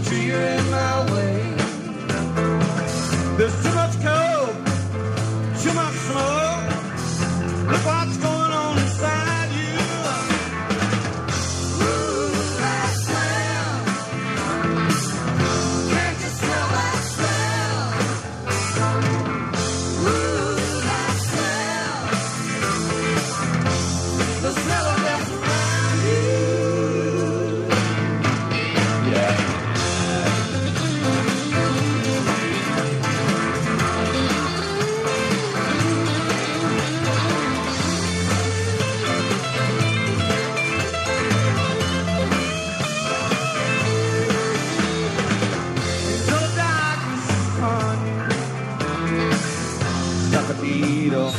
Tree you're in my way. There's too much. 길어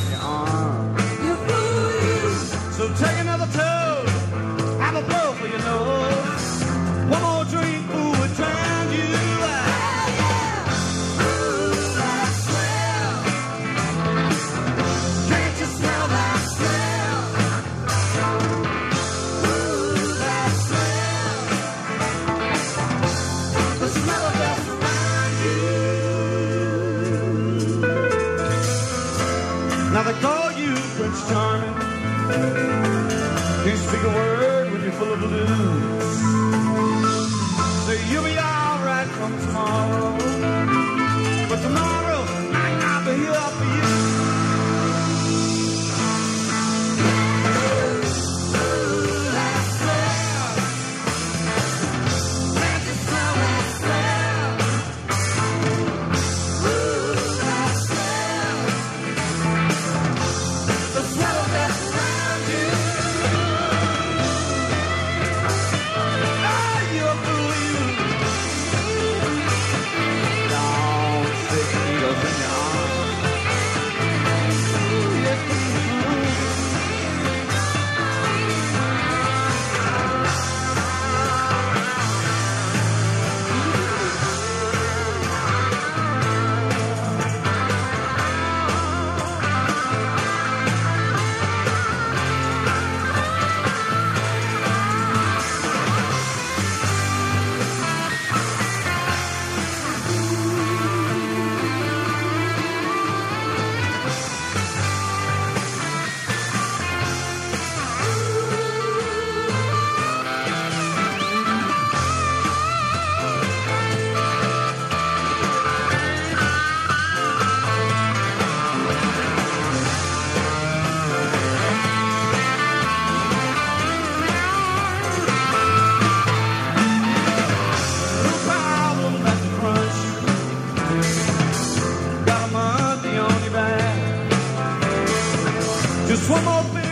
They call you Prince Charming. You speak a word when you're full of blues. Say you'll be alright from tomorrow. One more